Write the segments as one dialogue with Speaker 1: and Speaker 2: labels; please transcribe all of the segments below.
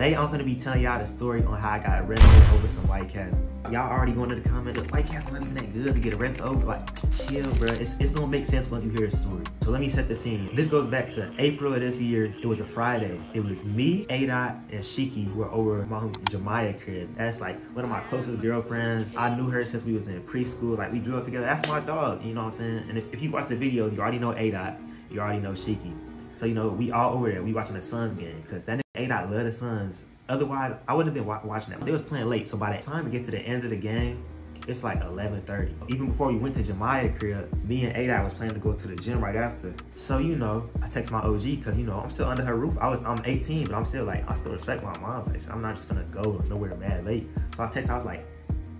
Speaker 1: Today I'm gonna be telling y'all the story on how I got arrested over some White Castle. Y'all already going to the comment that White Castle not even that good to get arrested over. Like, chill, bro. It's, it's gonna make sense once you hear the story. So let me set the scene. This goes back to April of this year. It was a Friday. It was me, A-Dot, and Shiki were over my homie Jemiah crib. That's like one of my closest girlfriends. I knew her since we was in preschool. Like we grew up together. That's my dog. You know what I'm saying? And if, if you watch the videos, you already know A-Dot. You already know Shiki. So you know we all over there. We watching the Suns game because that Dot love the Suns. Otherwise, I wouldn't have been wa watching that. They was playing late, so by the time we get to the end of the game, it's like 11:30. Even before we went to Jemiah crib, me and A dot was planning to go to the gym right after. So you know, I text my OG because you know I'm still under her roof. I was I'm 18, but I'm still like I still respect my mom. Like, I'm not just gonna go nowhere mad late. So I text. I was like,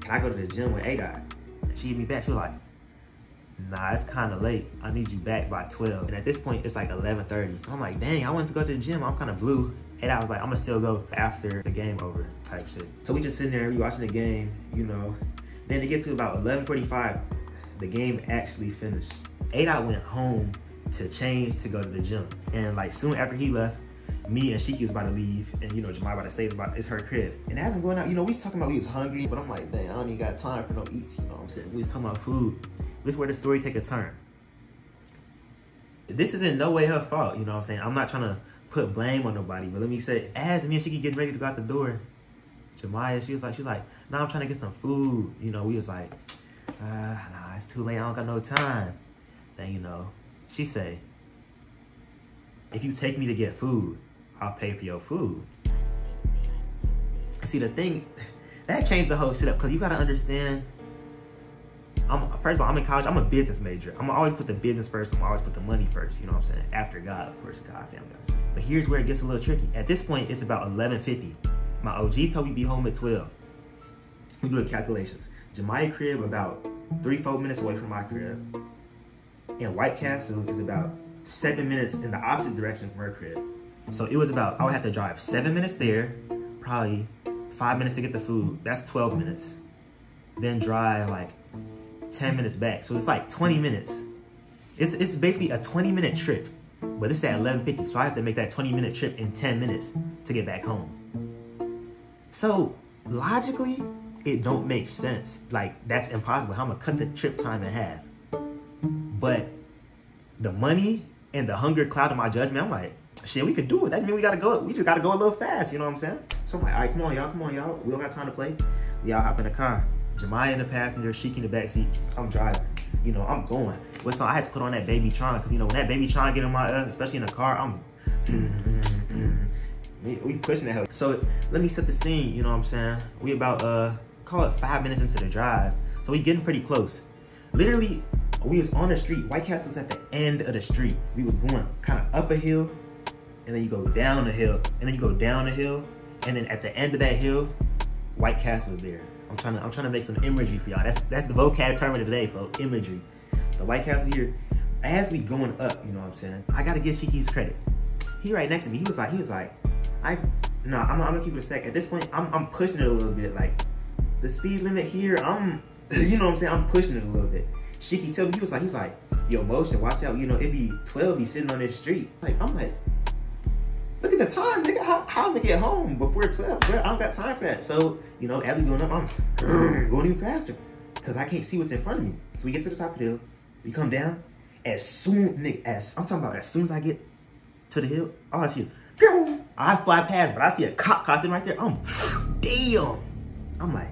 Speaker 1: Can I go to the gym with A dot? And she hit me back. She was like nah, it's kind of late. I need you back by 12. And at this point, it's like 11.30. I'm like, dang, I wanted to go to the gym. I'm kind of blue. And I was like, I'm gonna still go after the game over type shit. So we just sitting there, we watching the game, you know. Then to get to about 11.45, the game actually finished. A-Dot went home to change to go to the gym. And like soon after he left, me and Shiki was about to leave, and you know, Jemiah about to stay. It's, about, it's her crib. And as I'm going out, you know, we was talking about we was hungry, but I'm like, dang, I don't even got time for no eats, you know what I'm saying? We was talking about food. This is where the story take a turn. This is in no way her fault, you know what I'm saying? I'm not trying to put blame on nobody, but let me say, as me and Shiki getting ready to go out the door, Jemiah, she was like, she was like, nah, I'm trying to get some food. You know, we was like, uh, nah, it's too late, I don't got no time. Then, you know, she say, if you take me to get food, I'll pay for your food. See, the thing, that changed the whole shit up, because you got to understand, I'm first of all, I'm in college. I'm a business major. I'm always put the business first. I'm always put the money first. You know what I'm saying? After God, of course, God, family. But here's where it gets a little tricky. At this point, it's about 11:50. My OG told me be home at 12. We do the calculations. Jemiah crib about three, four minutes away from my crib, and White Castle is about seven minutes in the opposite direction from her crib. So it was about I would have to drive seven minutes there, probably five minutes to get the food. That's 12 minutes. Then drive like 10 minutes back. So it's like 20 minutes. It's, it's basically a 20 minute trip, but it's at 11.50. So I have to make that 20 minute trip in 10 minutes to get back home. So logically, it don't make sense. Like that's impossible. How I'm gonna cut the trip time in half. But the money and the hunger cloud of my judgment, I'm like, shit, we could do it. That means we gotta go. We just gotta go a little fast. You know what I'm saying? So I'm like, all right, come on, y'all, come on, y'all. We don't got time to play. We all hop in the car. Jemiah in the passenger, Sheik in the back seat. I'm driving. You know, I'm going. But so I had to put on that BabyTron because you know when that BabyTron get in my uh, especially in the car, I'm we, pushing that hell. So let me set the scene. You know what I'm saying? We about uh call it five minutes into the drive, so we getting pretty close. Literally, we was on the street. White Castle's at the end of the street. We was going kind of up a hill, and then you go down the hill, and then you go down the hill, and then at the end of that hill, White Castle's there. I'm trying to I'm trying to make some imagery for y'all. That's that's the vocab term of the day, folks. Imagery. So White Castle here. As we going up, you know what I'm saying? I gotta give Shiki's credit. He right next to me. He was like, he was like, I no, I'm, I'm gonna keep it a sec. At this point, I'm I'm pushing it a little bit. Like the speed limit here, I'm you know what I'm saying? I'm pushing it a little bit. Shiki tell me he was like, he was like, yo, motion, watch out. You know, it be 12 be sitting on this street. Like, I'm like, look at the time, nigga. How, how am I get home before 12? Bro, I don't got time for that. So, you know, as we going up, I'm going even faster because I can't see what's in front of me. So we get to the top of the hill. We come down. As soon, nigga, as I'm talking about, as soon as I get to the hill, all I see is, I fly past, but I see a cop car sitting right there. I'm, damn. I'm like,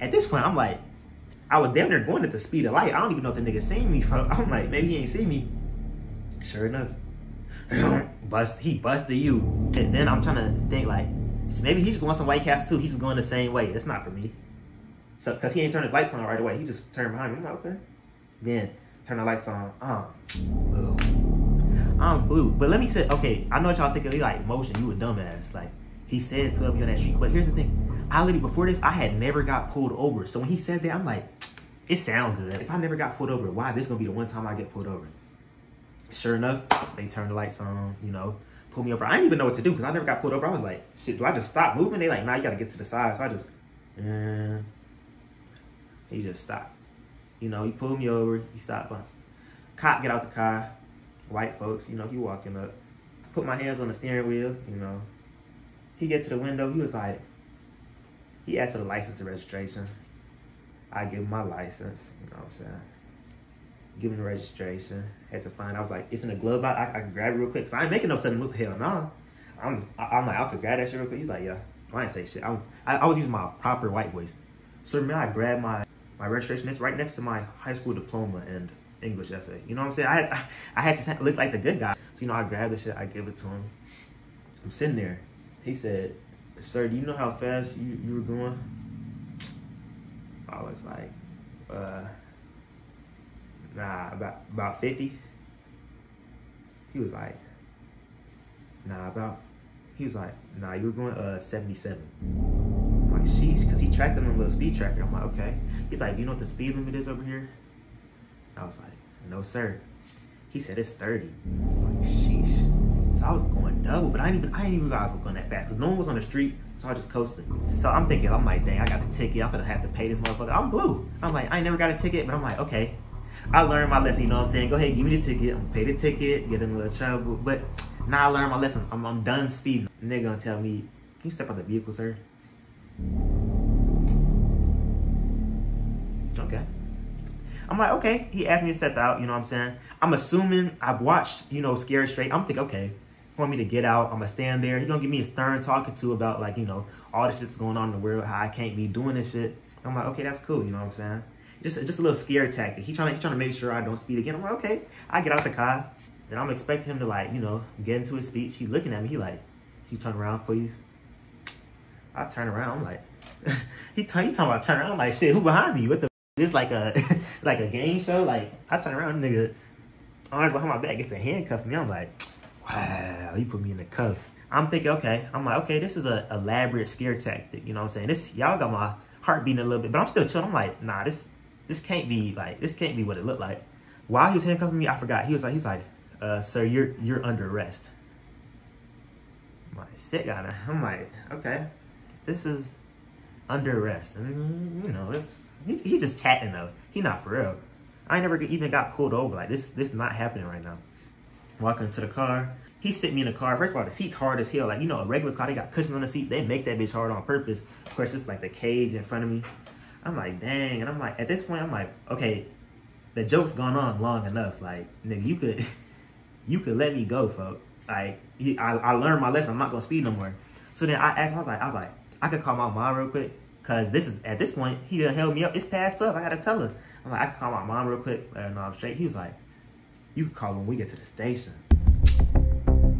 Speaker 1: at this point, I'm like, I was damn near going at the speed of light. I don't even know if the nigga seen me. I'm like, maybe he ain't see me. Sure enough, bust he busted you. And then I'm trying to think like, maybe he just wants some White Castle too. He's going the same way. That's not for me. So, cause he ain't turned his lights on right away. He just turned behind me. I'm like, okay. Then turn the lights on. Um, blue. I'm blue. But let me say, okay, I know what y'all thinking. He like motion. You a dumbass. Like he said 12 me on that street. But here's the thing. I literally before this, I had never got pulled over. So when he said that, I'm like, it sound good. If I never got pulled over, why this gonna be the one time I get pulled over? Sure enough, they turned the lights on, you know, pull me over. I didn't even know what to do because I never got pulled over. I was like, shit, do I just stop moving? They like, nah, you gotta get to the side. So I just, eh. he just stopped. You know, he pulled me over, he stopped. Cop get out the car, white folks, you know, he walking up. Put my hands on the steering wheel, you know. He He get to the window. He was like, he asked for the license and registration. I give him my license. You know what I'm saying? Him the registration. Had to find. I was like, it's in the glove box. I, I can grab it real quick. Cause I ain't making no sudden move. Hell no. I'm, I, am like, I could grab that shit real quick. He's like, yeah. I ain't say shit. I, I, I was using my proper white voice. So man, I grabbed my my registration. It's right next to my high school diploma and English essay. You know what I'm saying? I had I, I had to look like the good guy. So you know, I grabbed the shit. I give it to him. I'm sitting there. He said, "Sir, do you know how fast you, you were going?" I was like, uh, "Nah, about about 50." He was like, "Nah, about." He was like, "Nah, you were going uh 77." I'm like, "Sheesh," because he tracked them on a little speed tracker. I'm like, "Okay." He's like, "Do you know what the speed limit is over here?" I was like, "No, sir." He said it's 30. I'm like, sheesh. So I was going double, but I didn't even I didn't even realize I was going that fast because no one was on the street, so I just coasted. So I'm thinking, I'm like, dang, I got the ticket. I'm gonna have to pay this motherfucker. I'm blue. I'm like, I ain't never got a ticket, but I'm like, okay. I learned my lesson, you know what I'm saying? Go ahead, give me the ticket. I'm pay the ticket, get in a little trouble. But now I learned my lesson. I'm, I'm done speeding. And they're gonna tell me, can you step out of the vehicle, sir? Okay. I'm like, okay. He asked me to step out, you know what I'm saying? I'm assuming I've watched, you know, Scared Straight. I'm thinking, okay, want me to get out. I'm gonna stand there. He gonna give me a stern talking to about like, you know, all the shit's going on in the world, how I can't be doing this shit. I'm like, okay, that's cool, you know what I'm saying? Just just a little scare tactic. He trying to he trying to make sure I don't speed again. I'm like, okay. I get out the car. Then I'm expecting him to like, you know, get into his speech. He looking at me, he like, he turn around, please. I turn around, I'm like, he, he talking about turn around, I'm like, shit, who behind me? What the this like a like a game show? Like I turn around, nigga, arms behind my back, gets a handcuff me. I'm like, wow, you put me in the cuffs. I'm thinking, okay, I'm like, okay, this is a elaborate scare tactic. You know what I'm saying? This y'all got my heart beating a little bit, but I'm still chilling. I'm like, nah, this this can't be like this can't be what it looked like. While he was handcuffing me, I forgot. He was like, he's like, uh, sir, you're you're under arrest. I'm like, shit, got. I'm like, okay, this is under arrest, and you know, it's he, he just chatting though. He not for real. I never even got pulled over. Like this, this not happening right now. Walking to the car, he sit me in the car. First of all, the seat's hard as hell. Like you know, a regular car, they got cushions on the seat. They make that bitch hard on purpose. Of course, it's like the cage in front of me. I'm like, dang, and I'm like, at this point, I'm like, okay, the joke's gone on long enough. Like, nigga, you could, you could let me go, folks. Like, I, I learned my lesson. I'm not gonna speed no more. So then I asked him, I was like, I was like, I could call my mom real quick. Cause this is at this point he done held me up. It's past twelve. I gotta tell her. I'm like, I can call my mom real quick. Let her know I'm straight. He was like, you can call when we get to the station.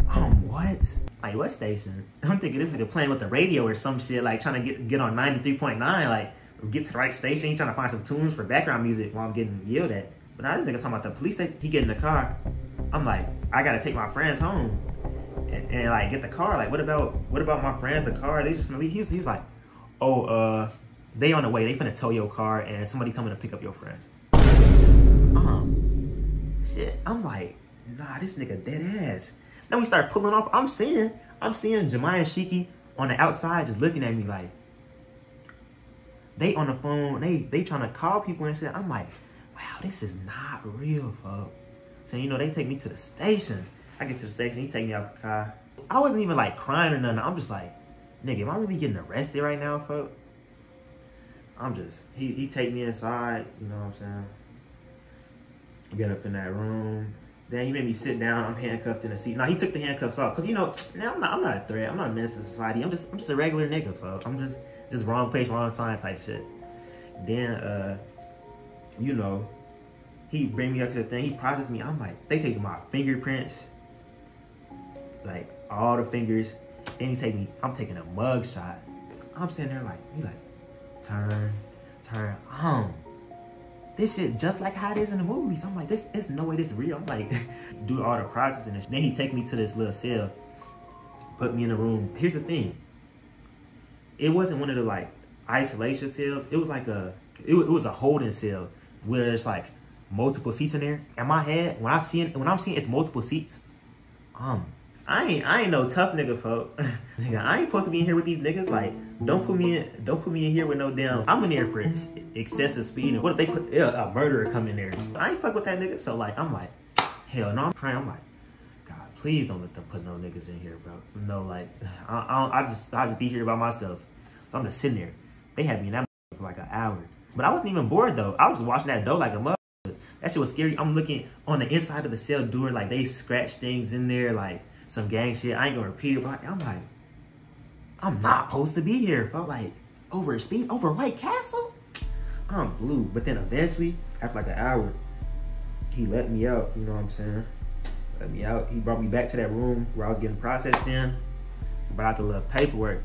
Speaker 1: Um, what? Like what station? I'm thinking this nigga playing with the radio or some shit, like trying to get get on 93.9, like get to the right station. He trying to find some tunes for background music while I'm getting yelled at. But now this nigga talking about the police station. He get in the car. I'm like, I gotta take my friends home. And, and, like get the car. Like, what about what about my friends? The car? They just gonna leave. He was, he was like, oh, uh, they on the way. They finna tow your car and somebody coming to pick up your friends. Um, shit. I'm like, nah, this nigga dead ass. Then we start pulling off. I'm seeing, I'm seeing Jemiah Shiki on the outside just looking at me like, they on the phone. They they trying to call people and shit. I'm like, wow, this is not real, folks. So you know, they take me to the station. I get to the station. He take me out the car. I wasn't even like crying or nothing. I'm just like, nigga, am I really getting arrested right now, folks? I'm just, he, he take me inside, you know what I'm saying? Get up in that room. Then he made me sit down. I'm handcuffed in a seat. Now he took the handcuffs off because you know now I'm not I'm not a threat. I'm not a menace to society. I'm just I'm just a regular nigga, folks. I'm just just wrong place, wrong time type shit. Then uh, you know, he bring me up to the thing. He processed me. I'm like, they take my fingerprints, like all the fingers. Then he take me. I'm taking a mug shot. I'm standing there like he like turn, turn. Um, this shit just like how it is in the movies. I'm like, this is no way this is real. I'm like, do all the processing. And then he take me to this little cell, put me in a room. Here's the thing. It wasn't one of the like isolation cells. It was like a, it, it was a holding cell where it's like multiple seats in there. In my head, when I see it, when I'm seeing it's multiple seats, um, I ain't I ain't no tough nigga, folk. nigga, I ain't supposed to be in here with these niggas. Like, don't put me in don't put me in here with no damn. I'm in there for excessive speed. And what if they put uh, a murderer come in there? I ain't fuck with that nigga. So like, I'm like, hell no. I'm praying. I'm like, please don't let them put no niggas in here, bro. No, like, I, I, I just, I just be here by myself. So I'm just sitting there. They had me in that for like an hour. But I wasn't even bored though. I was watching that door like a mother. That shit was scary. I'm looking on the inside of the cell door, like they scratch things in there, like some gang shit. I ain't gonna repeat it, but I'm like, I'm not supposed to be here. Felt like over speed, over White Castle. I'm blue. But then eventually, after like an hour, he let me out. You know what I'm saying? Let me out. He brought me back to that room where I was getting processed in. Brought out the little paperwork.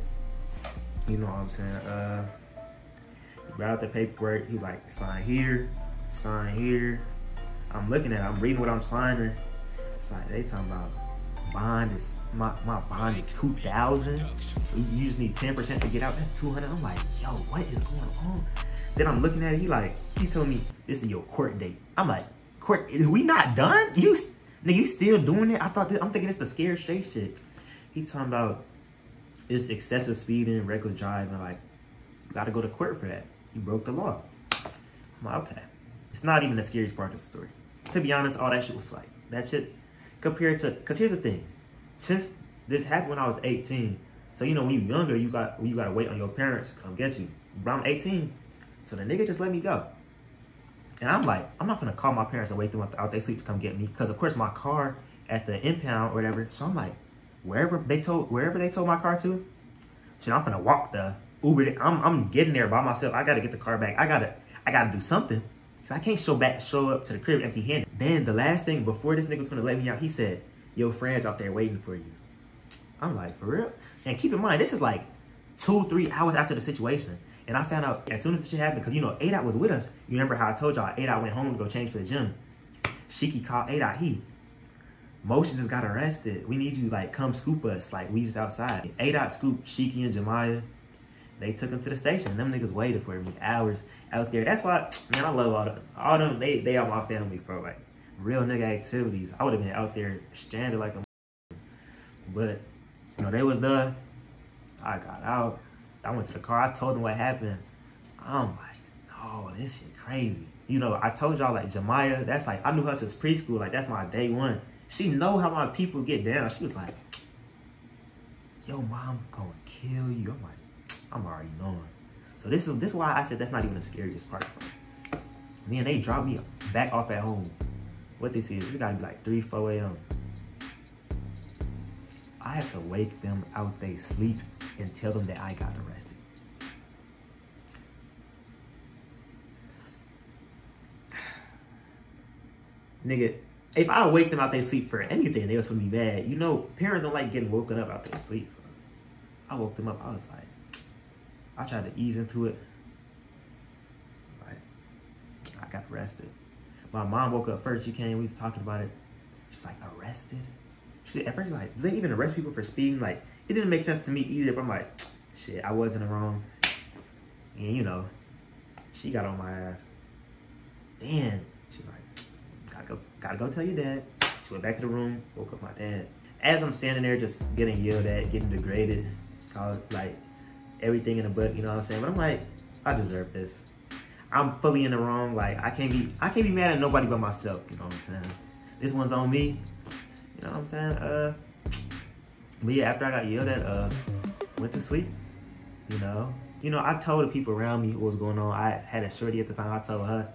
Speaker 1: You know what I'm saying? Uh, he brought out the paperwork. He's like, sign here, sign here. I'm looking at it. I'm reading what I'm signing. It's like, they talking about bond is, my, my bond is 2000 You just need 10% to get out. That's 200 I'm like, yo, what is going on? Then I'm looking at it. He like, he told me, this is your court date. I'm like, court, is we not done? You, nigga, you still doing it? I thought, this, I'm thinking it's the scared straight shit. He talking about, it's excessive speeding, reckless driving. Like, you gotta go to court for that. You broke the law. I'm like, okay. It's not even the scariest part of the story. To be honest, all that shit was like, that shit compared to, cause here's the thing. Since this happened when I was 18, so you know when you're younger, you got you gotta wait on your parents to come get you. But I'm 18, so the nigga just let me go. And I'm like, I'm not gonna call my parents and wait them out they sleep to come get me, cause of course my car at the impound or whatever. So I'm like, wherever they told wherever they told my car to, shit, I'm gonna walk the Uber. I'm I'm getting there by myself. I gotta get the car back. I gotta I gotta do something. Cause I can't show back show up to the crib empty handed. Then the last thing before this nigga was gonna let me out, he said, Your friends out there waiting for you. I'm like, for real? And keep in mind, this is like two, three hours after the situation. And I found out as soon as this shit happened, because you know, ADOT was with us. You remember how I told y'all ADOT went home to go change for the gym. Shiki called ADOT. He Motion just got arrested. We need you like come scoop us. Like we just outside. A dot scoop Shiki and Jemiah. They took him to the station. Them niggas waited for me hours out there. That's why man, I love all them. All them they they are my family for like real nigga activities. I would have been out there stranded like a but you know they was done. I got out. I went to the car. I told them what happened. I'm like, oh, this shit crazy. You know, I told y'all like Jemiah, that's like I knew her since preschool. Like that's my day one. She know how my people get down. She was like, yo, mom gonna kill you. I'm like, I'm already knowing. So this is this is why I said that's not even the scariest part. Man, they dropped me back off at home. What this is, it gotta be like 3, 4 a.m. I have to wake them out they sleep and tell them that I got arrested. Nigga, if I wake them out their sleep for anything, they was gonna be mad. You know, parents don't like getting woken up out their sleep. I woke them up. I was like, I tried to ease into it. Like, I got arrested. My mom woke up first. She came. We was talking about it. She's like, arrested. She at first like, do they even arrest people for speeding? Like, it didn't make sense to me either. But I'm like, shit, I wasn't wrong. And you know, she got on my ass. Then she's like gotta go, gotta go tell your dad. She went back to the room, woke up my dad. As I'm standing there just getting yelled at, getting degraded, called like everything in the book, you know what I'm saying? But I'm like, I deserve this. I'm fully in the wrong. Like I can't be I can't be mad at nobody but myself, you know what I'm saying? This one's on me. You know what I'm saying? Uh but yeah, after I got yelled at, uh went to sleep. You know. You know, I told the people around me what was going on. I had a shorty at the time. I told her,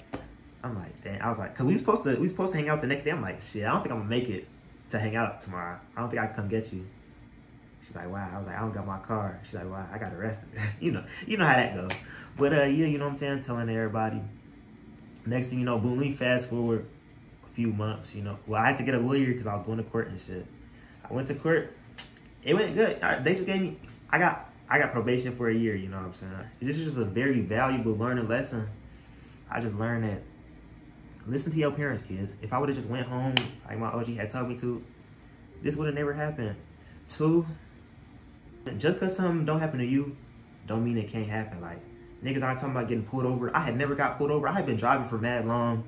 Speaker 1: I'm like. I was like, cause we supposed to we supposed to hang out the next day. I'm like, shit. I don't think I'm gonna make it to hang out tomorrow. I don't think I can come get you. She's like, wow. I was like, I don't got my car. She's like, wow. I got arrested. you know, you know how that goes. But uh, yeah, you know what I'm saying. Telling everybody. Next thing you know, boom. We fast forward a few months. You know, well, I had to get a lawyer because I was going to court and shit. I went to court. It went good. They just gave me. I got I got probation for a year. You know what I'm saying. This is just a very valuable learning lesson. I just learned that listen to your parents, kids. If I would have just went home like my OG had told me to, this would have never happened. Two, just because something don't happen to you, don't mean it can't happen. Like, niggas aren't talking about getting pulled over. I had never got pulled over. I had been driving for mad long.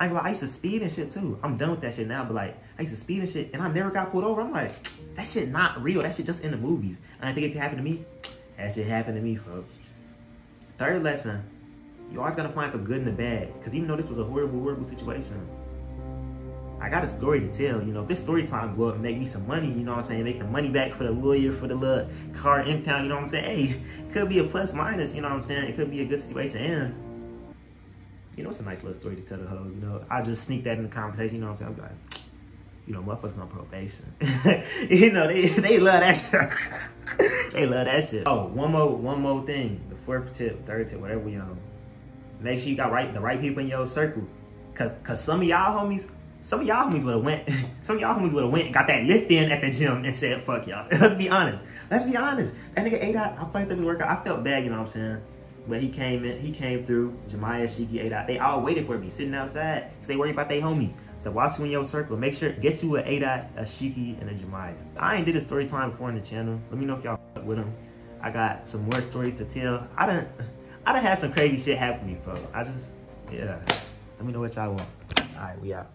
Speaker 1: I ain't like, I used to speed and shit too. I'm done with that shit now, but like, I used to speed and shit, and I never got pulled over. I'm like, that shit not real. That shit just in the movies. And I think it could happen to me. That shit happened to me, folks. Third lesson, you always gotta find some good in the bad. Because even though this was a horrible, horrible situation, I got a story to tell. You know, if this story time go up make me some money, you know what I'm saying? Make the money back for the lawyer, for the little car impound, you know what I'm saying? Hey, could be a plus minus, you know what I'm saying? It could be a good situation. And, you know, it's a nice little story to tell the hoe, you know? I just sneak that in the conversation, you know what I'm saying? I'm like, you know, motherfuckers on probation. you know, they, they love that shit. they love that shit. Oh, one more, one more thing. The fourth tip, third tip, whatever we on. Make sure you got right the right people in your circle. Cause cause some of y'all homies, some of y'all homies would have went, some of y'all homies would have went got that lift in at the gym and said, fuck y'all. Let's be honest. Let's be honest. That nigga A-Dot. I fucked up his workout. I felt bad, you know what I'm saying? But he came in, he came through. Jemiah, Shiki, A-Dot. They all waited for me, sitting outside, because they worried about their homie. So watch you in your circle. Make sure get you a A-Dot, a Shiki, and a Jemiah. I ain't did a story time before on the channel. Let me know if y'all with them. I got some more stories to tell. I done I done had some crazy shit happen to me, bro. I just yeah. Let me know what y'all want. Alright, we out.